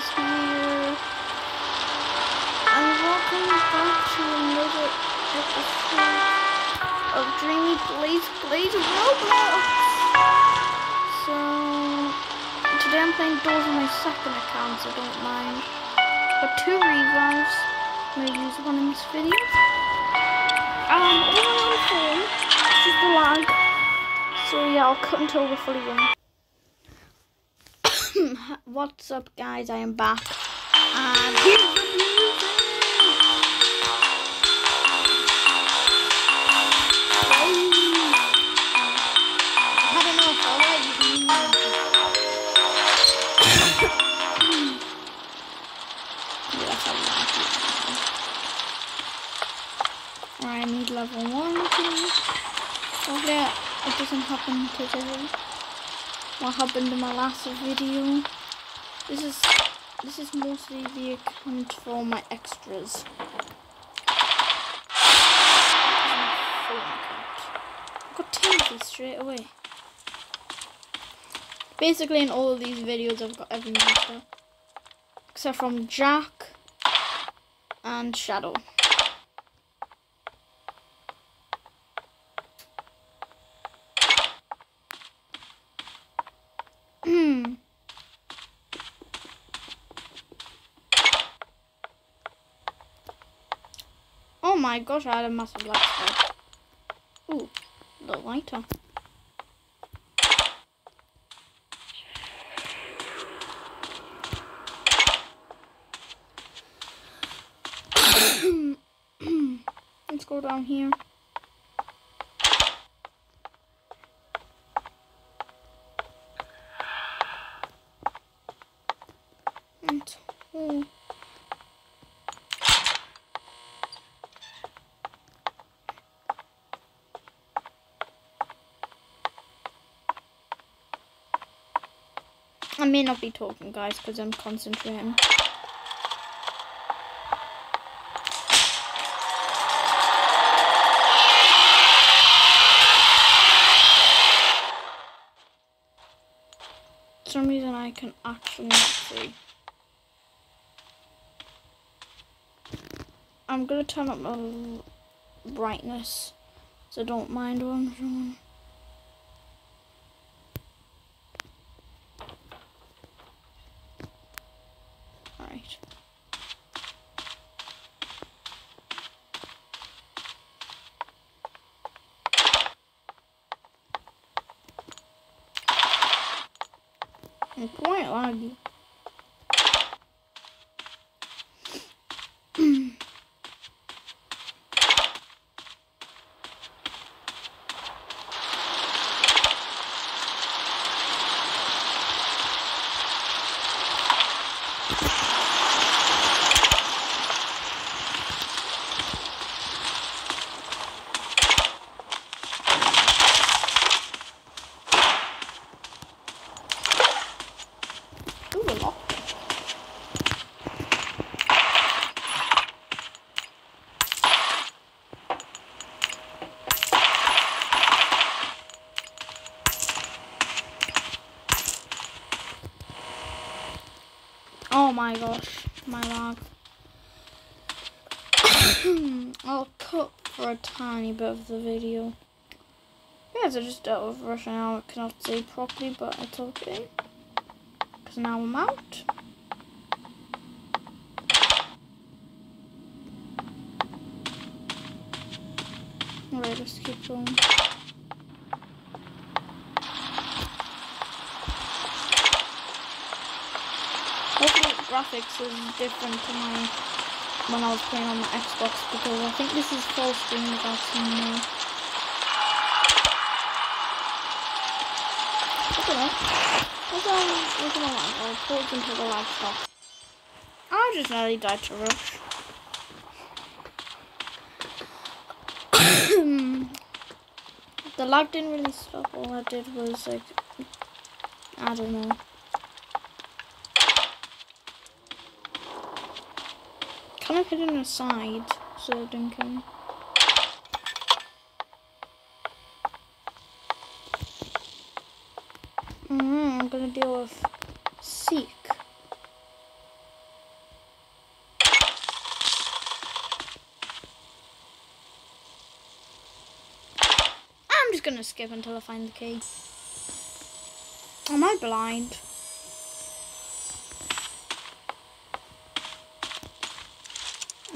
guys here. And welcome back to another episode of Dreamy Blaze Blaze Roblox. So today I'm playing Doors on my second account, so don't mind. Got two revives. I'm gonna use one in this video. Um, all phone. This is the lag. So yeah, I'll cut until we're fully in. What's up, guys? I am back. And here's the music. Alright, I need level one, please. Hopefully it doesn't happen today. What happened in my last video. This is this is mostly the account for my extras. I got Timothy straight away. Basically in all of these videos I've got every monster. Except from Jack and Shadow. Hmm. oh my gosh, I had a massive spot. Ooh, a little lighter. Let's go down here. And, oh. I may not be talking, guys, because I'm concentrating. For some reason I can actually not see. I'm gonna turn up my brightness, so don't mind what I'm doing. Alright. I'm quite laggy. Ooh, a lot. Oh my gosh, my lag. I'll cut for a tiny bit of the video. Guys are just out of rush now. I cannot see properly, but it's okay. Because now I'm out. Alright, let's keep going. Hopefully the graphics is different to my when I was playing on the Xbox because I think this is full screen without seeing me. Look at that. Look at look at my. I'll pause until the lag stops. I just nearly died to rush. the lag didn't really stop. All I did was like, I don't know. kind of hidden aside, so Duncan. Mm -hmm, I'm gonna deal with Seek. I'm just gonna skip until I find the key. Am I blind?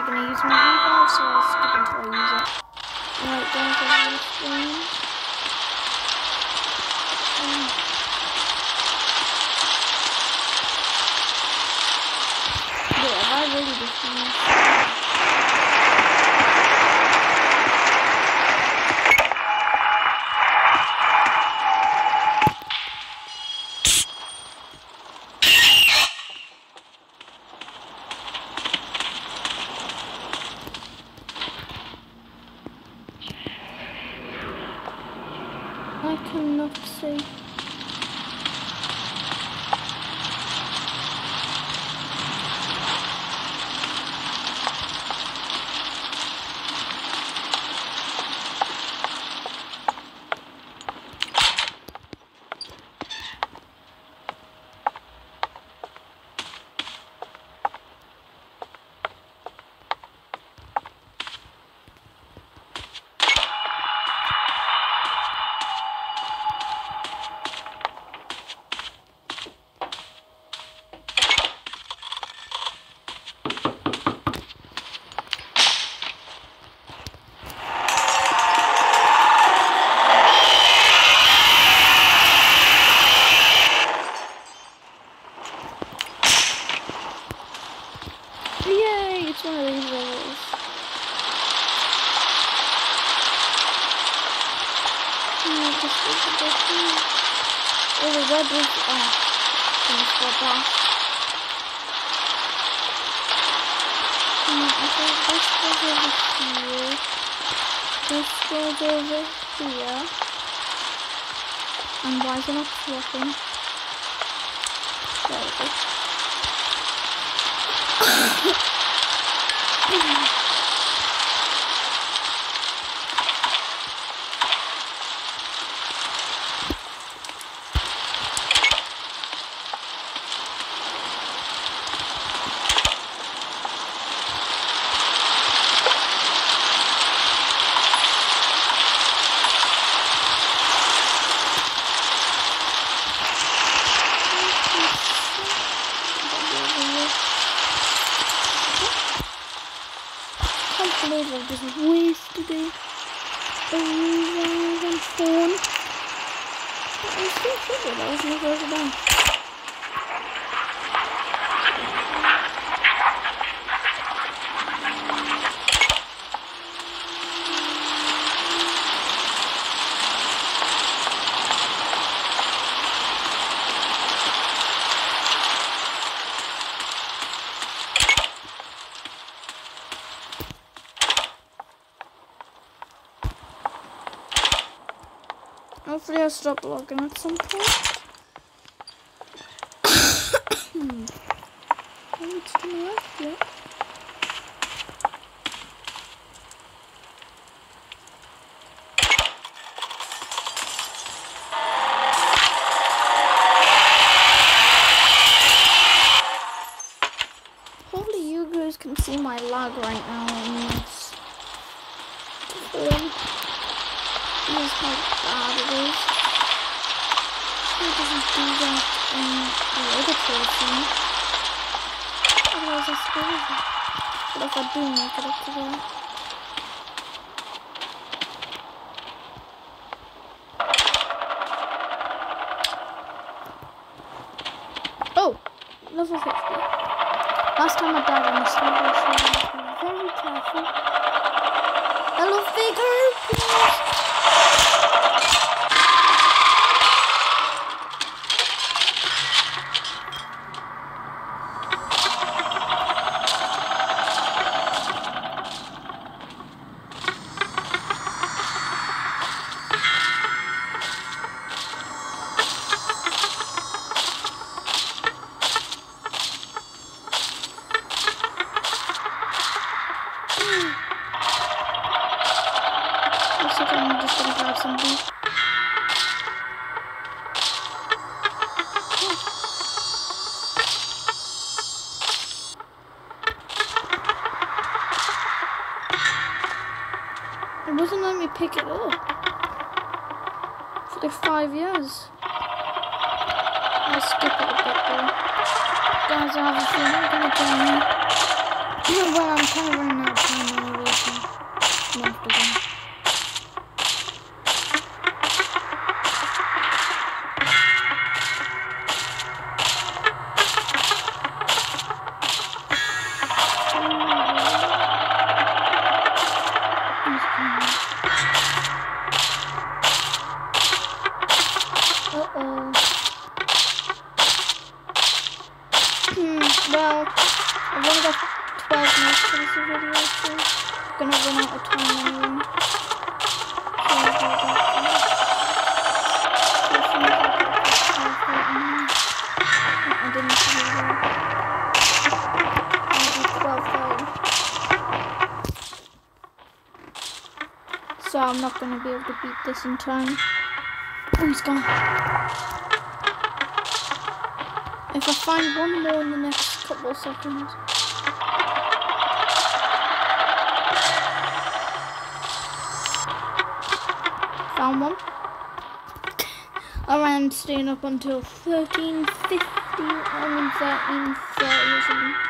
actually going to use my revive, so I'll skip until I use it. Right, guys, I'm screen. Um, yeah, I really just use. I cannot see. Yay! It's one of these levels. Hmm, this is a. Oh, the red is oh, off. Hmm, think this goes over here. This goes over here. And why is it not swapping? There we go. can't believe I've just wasted it. A revive and phone. I still figured that was my first one. Hopefully I'll stop logging at some point. Hmm. assim. Olha as coisas. Engraçadinha, quero tirar. Oh! Level 50. Last time I died on this level. I'm not going to be able to beat this in time. He's gone. If I find one more in the next couple of seconds. Found one. Alright, I'm staying up until 13.50 or 13.30 or something.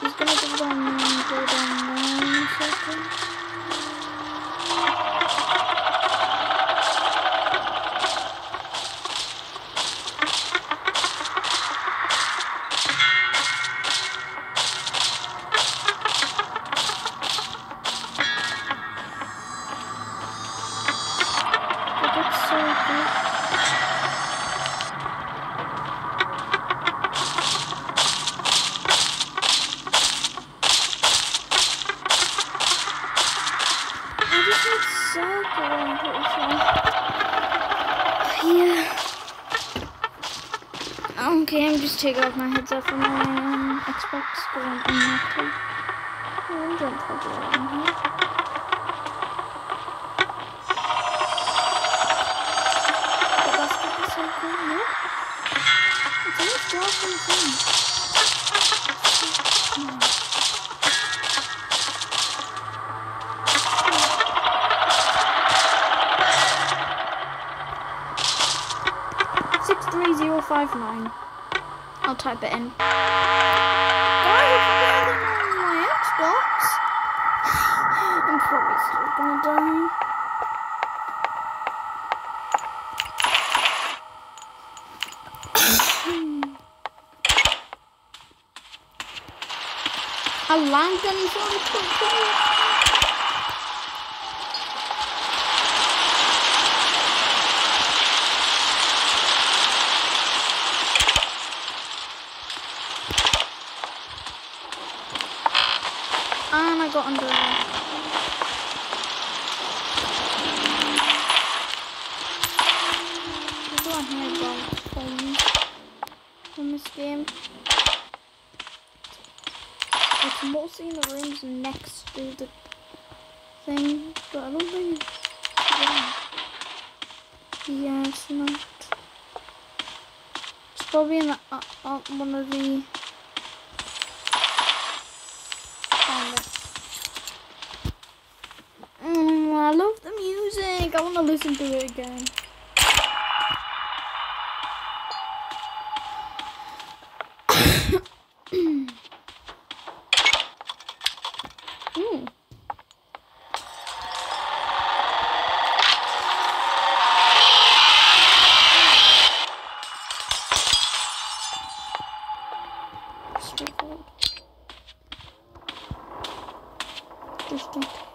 He's gonna go down, go down one second. Yeah. Okay, I'm just taking off my headset from my um, Xbox I'm in my. Oh, don't plug it in here. Circle, no? It's always dark and. Five nine. I'll type it in. Guys, it's better than on my Xbox. I'm probably still gonna die. I landed on the Got under there. There's one here about phones in this game. It's mostly in the rooms next to the thing, but I don't think it's yeah. Yeah, it's not. It's probably in the, uh, uh, one of the Found it. Mm, I love the music. I want to listen to it again. Straightforward. Just in